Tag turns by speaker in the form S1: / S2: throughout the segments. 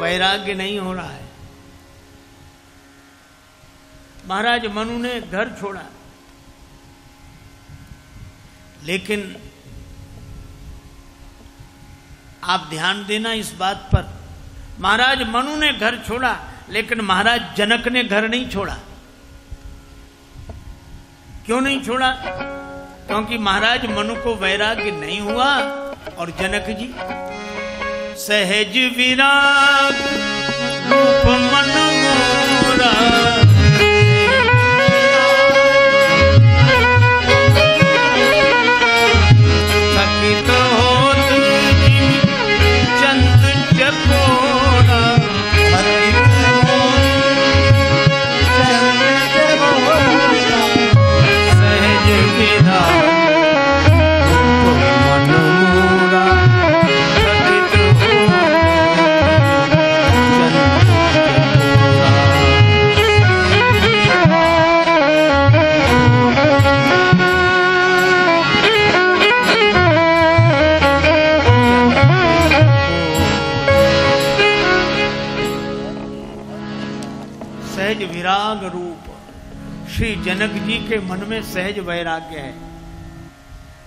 S1: वैराग्य नहीं हो रहा है। महाराज मनु ने घर छोड़ा। लेकिन आप ध्यान देना इस बात पर। महाराज मनु ने घर छोड़ा, लेकिन महाराज जनक ने घर नहीं छोड़ा। क्यों नहीं छोड़ा? क्योंकि महाराज मनु को वैराग्य नहीं हुआ और जनक जी सहज विराग। रूप जनक जी के मन में सहज वैराग्य है।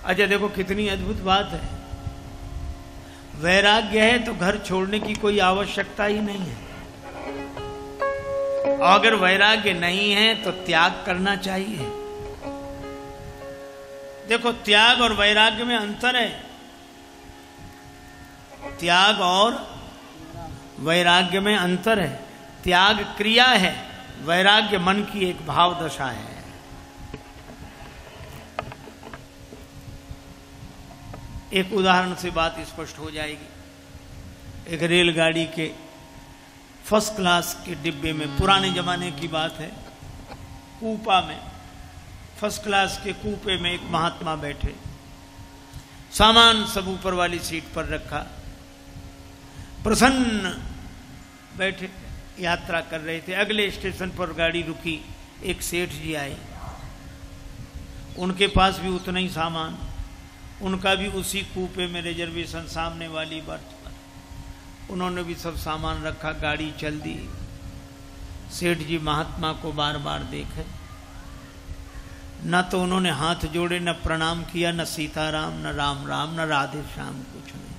S1: अच्छा देखो, कितनी अद्भुत बात है। वैराग्य है तो घर छोड़ने की कोई आवश्यकता ही नहीं है। अगर वैराग्य नहीं है तो त्याग करना चाहिए। देखो, त्याग और वैराग्य में अंतर है। त्याग और वैराग्य में अंतर है। त्याग क्रिया है, वैराग्य मन की एक भाव दशा है। एक उदाहरण से बात स्पष्ट हो जाएगी। एक रेलगाड़ी के फ़र्स्ट क्लास के डिब्बे में, पुराने जमाने की बात है, कूपा में, फ़र्स्ट क्लास के कूपे में एक महात्मा बैठे। सामान सब ऊपर वाली सीट पर रखा। प्रसन्न बैठे, यात्रा कर रहे थे। अगले स्टेशन पर गाड़ी रुकी, एक सेठ जी आए उनके पास भी उतना ही सामान। उनका भी उसी कूपे में रिजर्वेशन सामने वाली बर्थ पर उन्होंने भी सब सामान रखा, गाड़ी चल दी। सेठ जी महात्मा को बार बार देखे। न तो उन्होंने हाथ जोड़े, न प्रणाम किया, न सीताराम, न राम राम, न राधे श्याम, कुछ नहीं।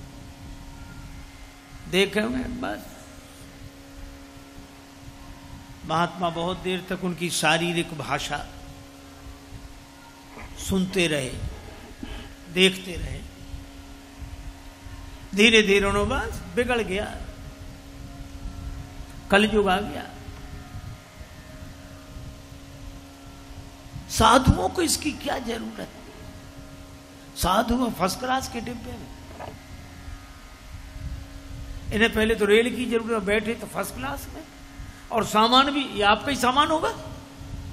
S1: देखे हुए बस महात्मा बहुत देर तक उनकी शारीरिक भाषा सुनते रहे। देखते रहे। धीरे धीरे बस बिगड़ गया। कलयुग आ गया। साधुओं को इसकी क्या ज़रूरत? साधु फ़र्स्ट क्लास के डिब्बे में। इन्हें पहले तो रेल की ज़रूरत बैठे तो फ़र्स्ट क्लास में। और सामान भी, ये आपका ही सामान होगा?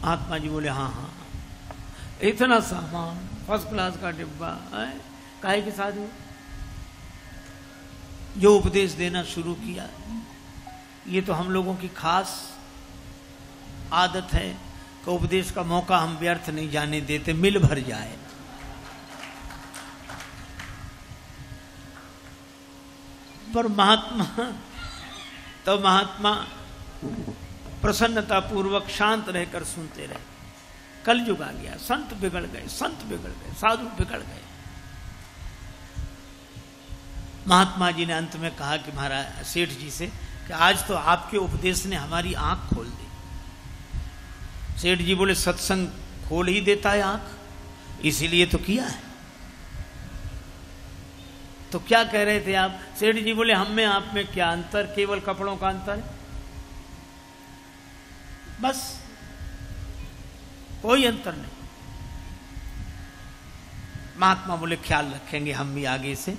S1: महात्मा जी बोले हाँ हाँ। इतना सामान। फ़र्स्ट क्लास का डिब्बा है काहे के साधु? जो उपदेश देना शुरू किया, ये तो हम लोगों की खास आदत है कि उपदेश का मौका हम व्यर्थ नहीं जाने देते, मिल भर जाए। पर महात्मा तो महात्मा प्रसन्नता पूर्वक शांत रहकर सुनते रहे। कल युग आ गया, संत बिगड़ गए, संत बिगड़ गए, साधु बिगड़ गए। महात्मा जी ने अंत में कहा कि महाराज, सेठ जी से कि आज तो आपके उपदेश ने हमारी आँख खोल दी। सेठ जी बोले, सत्संग खोल ही देता है आँख, इसीलिए तो किया है। तो क्या कह रहे थे आप? सेठ जी बोले, हम में आप में क्या अंतर? केवल कपड़ों का अंतर है। बस। कोई अंतर नहीं। महात्मा बोले, ख्याल रखेंगे हम भी आगे से।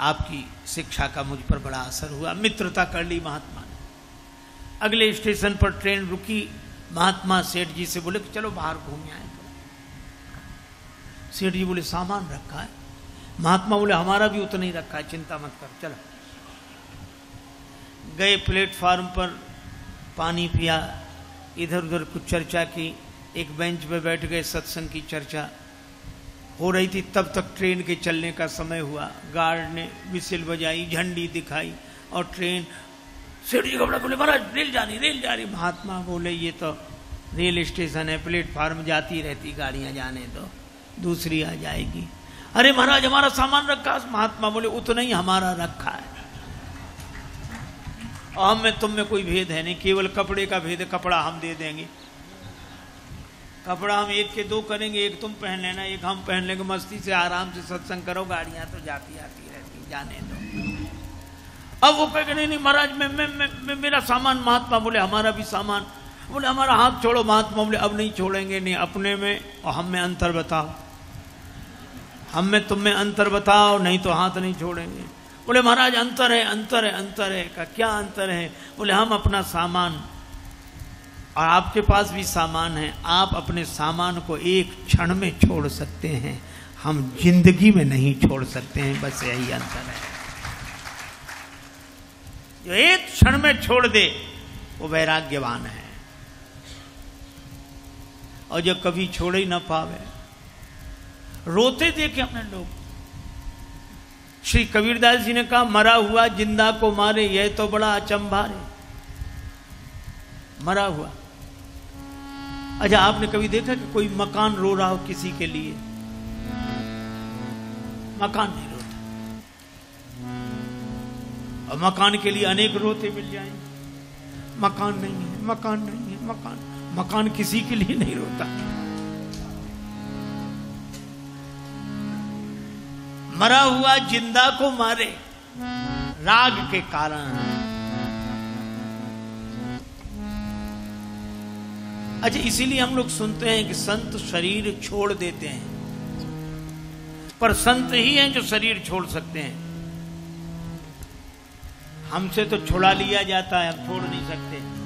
S1: आपकी शिक्षा का मुझ पर बड़ा असर हुआ। मित्रता कर ली महात्मा ने। अगले स्टेशन पर ट्रेन रुकी। महात्मा सेठ जी से बोले कि चलो बाहर घूम आए सेठ जी बोले, सामान रखा है। महात्मा बोले, हमारा भी उतना ही रखा है, चिंता मत कर, चलो। गए प्लेटफार्म पर, पानी पिया। इधर उधर कुछ चर्चा की। एक बेंच पे बैठ गए, सत्संग की चर्चा हो रही थी, तब तक ट्रेन के चलने का समय हुआ। गार्ड ने विसिल बजाई, झंडी दिखाई और ट्रेन जी घबरा बोले महाराज, रेल जा रही, रेल जा रही। महात्मा बोले, ये तो रेल स्टेशन है, प्लेटफार्म जाती रहती, गाड़ियाँ जाने दो, दूसरी आ जाएगी। अरे महाराज, हमारा सामान रखा। महात्मा बोले, उतना ही हमारा रखा है। हम में, तुम में कोई भेद है नहीं, केवल कपड़े का भेद, कपड़ा हम दे देंगे। कपड़ा हम एक के दो करेंगे एक तुम पहन लेना एक हम पहन लेंगे। मस्ती से आराम से सत्संग करो गाड़ियाँ तो जाती आती रहती जाने दो। अब वो कह नहीं नहीं महाराज मैं, मैं, मैं, मेरा सामान महात्मा बोले हमारा भी सामान। बोले हमारा हाथ छोड़ो महात्मा बोले अब नहीं छोड़ेंगे नहीं अपने में और हम में अंतर बताओ। हम में तुम में अंतर बताओ नहीं तो हाथ नहीं छोड़ेंगे। बोले महाराज अंतर है अंतर है अंतर है का क्या अंतर है? बोले हम अपना सामान और आपके पास भी सामान है, आप अपने सामान को एक क्षण में छोड़ सकते हैं। हम ज़िंदगी में नहीं छोड़ सकते हैं, बस यही अंतर है। जो एक क्षण में छोड़ दे, वो वैराग्यवान है। और जो कभी छोड़ ही ना पावे। रोते देखे अपने लोग। श्री कबीरदास जी ने कहा, मरा हुआ ज़िंदा को मारे, यह तो बड़ा अचंभा रे मरा हुआ। अच्छा आपने कभी देखा कि कोई मकान रो रहा हो किसी के लिए? मकान नहीं रोता। और मकान के लिए अनेक रोते मिल जाएँगे मकान नहीं है, मकान नहीं है, मकान। मकान किसी के लिए नहीं रोता। मरा हुआ ज़िंदा को मारे, राग के कारण। अच्छा इसीलिए हम लोग सुनते हैं कि संत शरीर छोड़ देते हैं। पर संत ही हैं जो शरीर छोड़ सकते हैं। हमसे तो छुड़ा लिया जाता है, हम छोड़ नहीं सकते।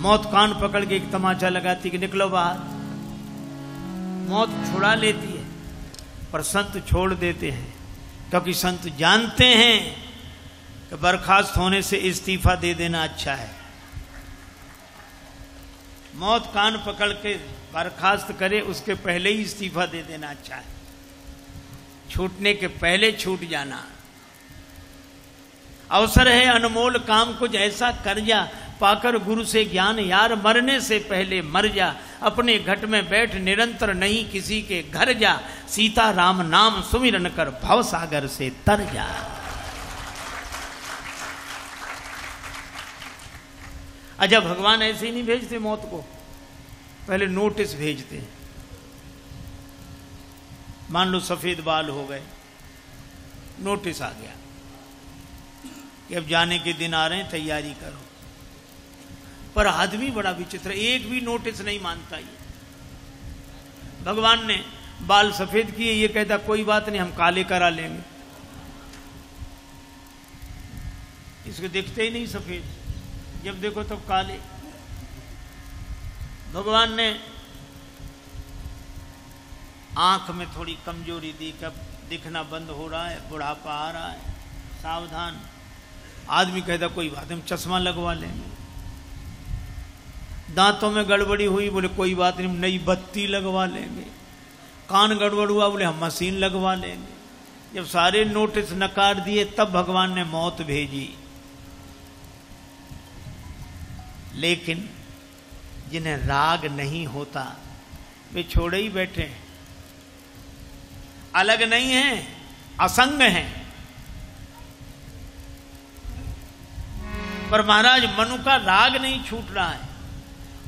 S1: मौत कान पकड़ के एक तमाचा लगाती कि निकलो बाहर। मौत छुड़ा लेती है, पर संत छोड़ देते हैं। क्योंकि संत जानते हैं कि बर्खास्त होने से इस्तीफा दे देना अच्छा है। मौत कान पकड़ के बर्खास्त करे, उसके पहले ही इस्तीफा दे देना अच्छा है छूटने के पहले छूट जाना। अवसर है अनमोल काम कुछ ऐसा कर जा, पाकर गुरु से ज्ञान यार, मरने से पहले मर जा। अपने घट में बैठ निरंतर नहीं किसी के घर जा। सीता राम नाम सुमिरन कर भव सागर से तर जा। अच्छा भगवान ऐसे ही नहीं भेजते मौत को। पहले नोटिस भेजते हैं। मान लो सफ़ेद बाल हो गए। नोटिस आ गया कि अब जाने के दिन आ रहे हैं, तैयारी करो। पर आदमी बड़ा विचित्र एक भी नोटिस नहीं मानता ये। भगवान ने बाल सफ़ेद किए, ये कहता, कोई बात नहीं, हम काले करा लेंगे। इसको देखते ही नहीं सफ़ेद। जब देखो तब तो काले। भगवान ने आँख में थोड़ी कमज़ोरी दी कब दिखना बंद हो रहा है, बुढ़ापा आ रहा है, सावधान। आदमी कहता, कोई बात हम चश्मा लगवा लेंगे। दांतों में गड़बड़ी हुई, बोले, कोई बात नहीं नई बत्ती लगवा लेंगे। कान गड़बड़ हुआ, बोले, हम मशीन लगवा लेंगे। जब सारे नोटिस नकार दिए, तब भगवान ने मौत भेजी। लेकिन जिन्हें राग नहीं होता, वे छोड़े ही बैठे हैं। अलग नहीं है, असंग हैं। पर महाराज, मनु का राग नहीं छूट रहा है।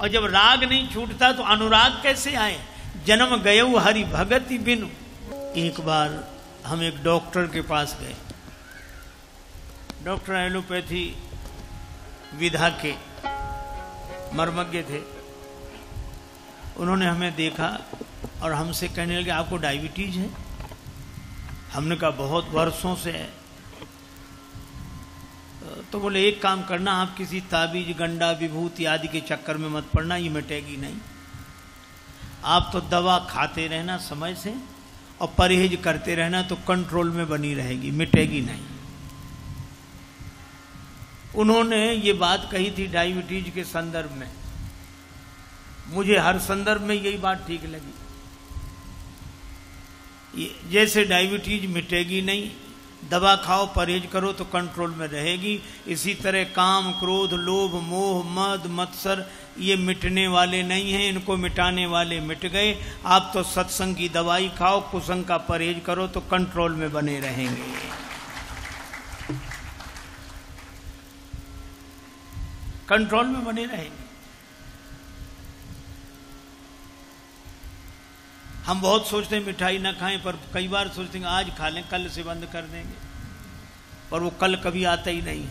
S1: और जब राग नहीं छूटता तो अनुराग कैसे आए? जन्म गए हरि भगत ही बिनु। एक बार हम एक डॉक्टर के पास गए। डॉक्टर एलोपैथी विधा के मर्मज्ञ थे। उन्होंने हमें देखा और हमसे कहने लगे, आपको डायबिटीज़ है? हमने कहा, बहुत वर्षों से है। तो बोले, एक काम करना, आप किसी ताबीज, गंडा, विभूति आदि के चक्कर में मत पड़ना, ये मिटेगी नहीं। आप तो दवा खाते रहना समय से और परहेज करते रहना तो कंट्रोल में बनी रहेगी, मिटेगी नहीं। उन्होंने ये बात कही थी डायबिटीज़ के संदर्भ में। मुझे हर संदर्भ में यही बात ठीक लगी। जैसे डायबिटीज़ मिटेगी नहीं, दवा खाओ, परहेज करो तो कंट्रोल में रहेगी। इसी तरह काम, क्रोध, लोभ, मोह, मद, मत्सर, ये मिटने वाले नहीं हैं, इनको मिटाने वाले मिट गए। आप तो सत्संग की दवाई खाओ, कुसंग का परहेज करो तो कंट्रोल में बने रहेंगे। कंट्रोल में बने रहेंगे। हम बहुत सोचते हैं, मिठाई ना खाएँ, पर कई बार सोचते हैं, आज खा लें, कल से बंद कर देंगे। और वो कल कभी आता ही नहीं।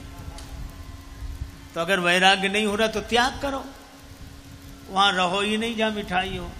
S1: तो अगर वैराग्य नहीं हो रहा तो त्याग करो। वहाँ रहो ही नहीं जहाँ मिठाई हो।